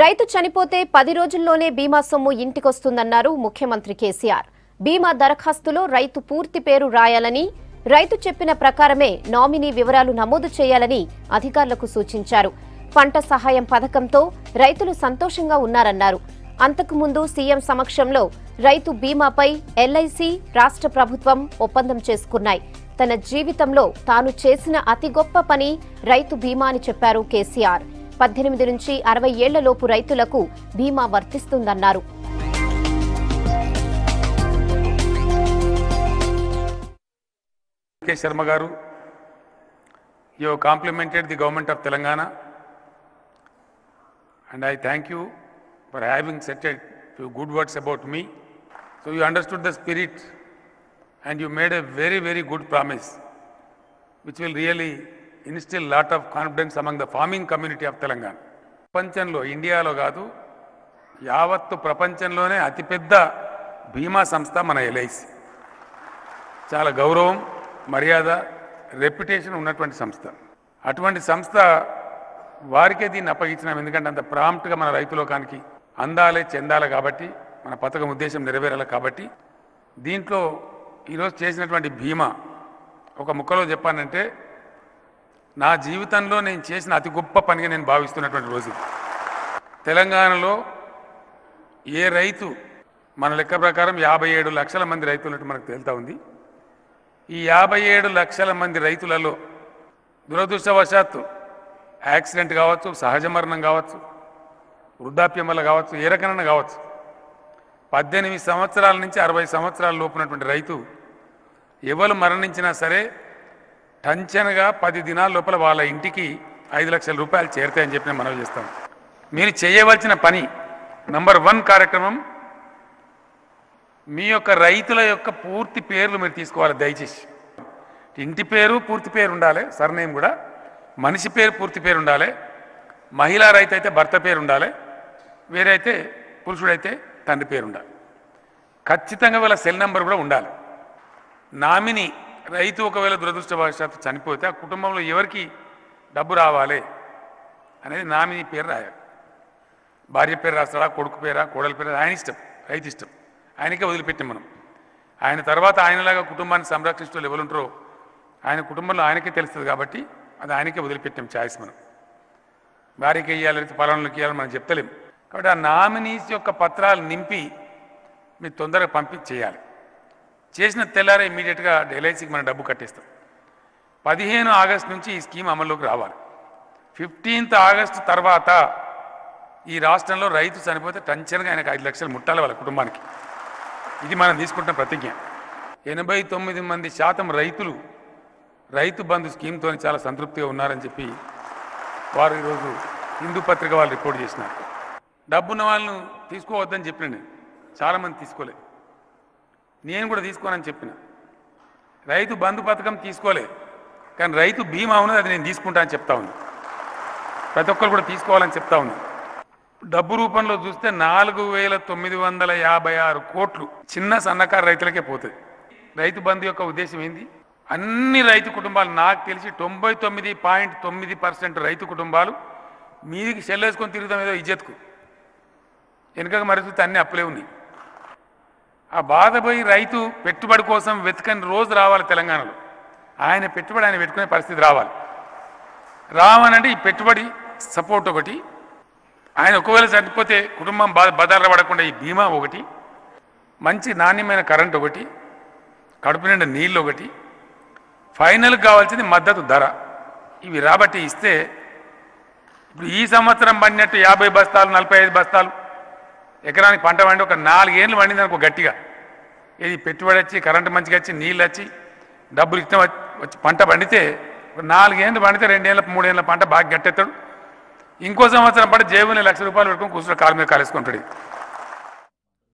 రైతు చనిపోతే పది రోజుల్లోనే బీమా సొమ్ము ఇంటికొస్తుందన్నారు ముఖ్యమంత్రి కేసీఆర్. బీమా దరఖాస్తులో రైతు పూర్తి పేరు రాయాలని రైతు చెప్పిన ప్రకారమే నామినీ వివరాలు నమోదు చేయాలని అధికారులకు సూచించారు. పంట సహాయం పథకంతో రైతులు సంతోషంగా ఉన్నారన్నారు. అంతకుముందు సీఎం సమక్షంలో రైతు బీమాపై ఎల్ఐసి రాష్ట్ర ప్రభుత్వం ఒప్పందం చేసుకున్నాయి. తన జీవితంలో తాను చేసిన అతి గొప్ప పని రైతు బీమా అని చెప్పారు కేసీఆర్. పద్దెనిమిది నుంచి అరవై ఏళ్ళలోపు రైతులకు బీమా వర్తిస్తుందన్నారు. K Sharma garu you complimented the government of Telangana and I thank you for having said a few good words about me so you understood the spirit and you made a very very good promise which will really instil lot of confidence among the farming community of Telangana ప్రపంచంలో ఇండియాలో కాదు యావత్తు ప్రపంచంలోనే అతిపెద్ద బీమా సంస్థ మన LIC చాలా గౌరవం మర్యాద రెప్యుటేషన్ ఉన్నటువంటి సంస్థ. అటువంటి సంస్థ వారికే దీన్ని అప్పగించినాం. ఎందుకంటే అంత ప్రాంప్ట్గా మన రైతులోకానికి అందాలే చెందాలి కాబట్టి మన పథకం ఉద్దేశం నెరవేరాలి కాబట్టి దీంట్లో ఈరోజు చేసినటువంటి బీమా ఒక ముక్కలో చెప్పానంటే నా జీవితంలో నేను చేసిన అతి గొప్ప పనిగా నేను భావిస్తున్నటువంటి రోజు. తెలంగాణలో ఏ రైతు మన లెక్క ప్రకారం యాభై ఏడు లక్షల మంది రైతులు ఉన్నట్టు మనకు తేలుతా ఉంది. ఈ యాభై ఏడు లక్షల మంది రైతులలో దురదృష్టవశాత్తు యాక్సిడెంట్ కావచ్చు సహజ మరణం కావచ్చు వృద్ధాప్యం వల్ల కావచ్చు ఏ రకమైన కావచ్చు. పద్దెనిమిది సంవత్సరాల నుంచి అరవై సంవత్సరాల లోపునటువంటి రైతు ఎవరు మరణించినా సరే టంచనగా పది దినాల లోపల వాళ్ళ ఇంటికి ఐదు లక్షల రూపాయలు చేరుతాయని చెప్పి నేను మనవి చేస్తాను. మీరు చేయవలసిన పని నంబర్ వన్ కార్యక్రమం మీ యొక్క రైతుల యొక్క పూర్తి పేర్లు మీరు తీసుకోవాలి దయచేసి. ఇంటి పేరు పూర్తి పేరు ఉండాలి సర్నేమ్ కూడా. మనిషి పేరు పూర్తి పేరు ఉండాలి. మహిళా రైతు అయితే భర్త పేరు ఉండాలి. వేరైతే అయితే పురుషుడైతే తండ్రి పేరు ఉండాలి. ఖచ్చితంగా వీళ్ళ సెల్ నెంబర్ కూడా ఉండాలి. నామిని రైతు ఒకవేళ దురదృష్టవశాత్తు చనిపోతే ఆ కుటుంబంలో ఎవరికి డబ్బు రావాలి అనేది నామినీ పేరు రాయాలి. భార్య పేరు రాస్తాడా కొడుకు పేరా కోడల పేరు ఆయన ఇష్టం రైతు ఇష్టం. ఆయనకే వదిలిపెట్టాం మనం. ఆయన తర్వాత ఆయనలాగా కుటుంబాన్ని సంరక్షిస్తూ ఎవరు ఉంటారో ఆయన కుటుంబంలో ఆయనకే తెలుస్తుంది కాబట్టి అది ఆయనకే వదిలిపెట్టాం ఛాయిస్ మనం. భార్యకి ఇవ్వాలి పలానాలకు ఇవ్వాలని మనం చెప్తలేం. కాబట్టి ఆ నామినీస్ యొక్క పత్రాలు నింపి మీరు తొందరగా పంపి చేయాలి. చేసిన తెల్లారే ఇమీడియట్గా ఎల్ఐసికి మనం డబ్బు కట్టేస్తాం. పదిహేను ఆగస్టు నుంచి ఈ స్కీమ్ అమల్లోకి రావాలి. ఫిఫ్టీన్త్ ఆగస్టు తర్వాత ఈ రాష్ట్రంలో రైతు చనిపోతే టంచన్గా ఆయనకు ఐదు లక్షలు ముట్టాలి వాళ్ళ కుటుంబానికి. ఇది మనం తీసుకుంటున్న ప్రతిజ్ఞ. ఎనభై తొమ్మిది మంది శాతం రైతులు రైతు బంధు స్కీమ్తో చాలా సంతృప్తిగా ఉన్నారని చెప్పి వారు ఈరోజు హిందూ పత్రిక వాళ్ళు రిపోర్ట్ చేసినారు. డబ్బున్న వాళ్ళను తీసుకోవద్దని చెప్పిన నేను. చాలామంది తీసుకోలేదు నేను కూడా తీసుకోనని చెప్పిన. రైతు బంధు పథకం తీసుకోలే. కానీ రైతు బీమా ఉన్నది అది నేను తీసుకుంటా అని చెప్తా ఉంది ప్రతి ఒక్కరు కూడా తీసుకోవాలని చెప్తా ఉంది డబ్బు రూపంలో చూస్తే నాలుగు వేల తొమ్మిది వందల యాభై ఆరు కోట్లు చిన్న సన్నకారు రైతులకే పోతుంది రైతు బంధు యొక్క ఉద్దేశం ఏంది? అన్ని రైతు కుటుంబాలు నాకు తెలిసి తొంభై తొమ్మిది పాయింట్ తొమ్మిది పర్సెంట్ రైతు కుటుంబాలు మీదికి చెల్లేసుకొని తిరుగుతాం ఏదో ఇజ్జత్కు. వెనుక మరి చూస్తే అన్ని అప్పులే ఉన్నాయి. ఆ బాధపోయి రైతు పెట్టుబడి కోసం వెతుకని రోజు రావాలి తెలంగాణలో. ఆయన పెట్టుబడి ఆయన పెట్టుకునే పరిస్థితి రావాలి. రావనంటే ఈ పెట్టుబడి సపోర్ట్ ఒకటి. ఆయన ఒకవేళ చనిపోతే కుటుంబం బాధ బదార పడకుండా ఈ బీమా ఒకటి. మంచి నాణ్యమైన కరెంట్ ఒకటి. కడుపు నిండా నీళ్ళు ఒకటి. ఫైనల్కి కావాల్సింది మద్దతు ధర. ఇవి రాబట్టి ఇస్తే ఇప్పుడు ఈ సంవత్సరం పడినట్టు యాభై బస్తాలు నలభై ఐదు బస్తాలు ఎకరానికి పంట పండి ఒక నాలుగేళ్ళు పండింది అనుకో గట్టిగా. ఇది పెట్టుబడి వచ్చి కరెంటు మంచిగా వచ్చి నీళ్ళు వచ్చి డబ్బులు ఇచ్చిన వచ్చి పంట పండితే ఒక నాలుగేళ్ళు పండితే రెండేళ్ళ మూడేళ్ళ పంట బాగా గట్టెత్తాడు. ఇంకో సంవత్సరం పంట జేబులో లక్ష రూపాయలు పెట్టుకుని కూర్చుని కాలు మీద కాలేసుకుంటాడు.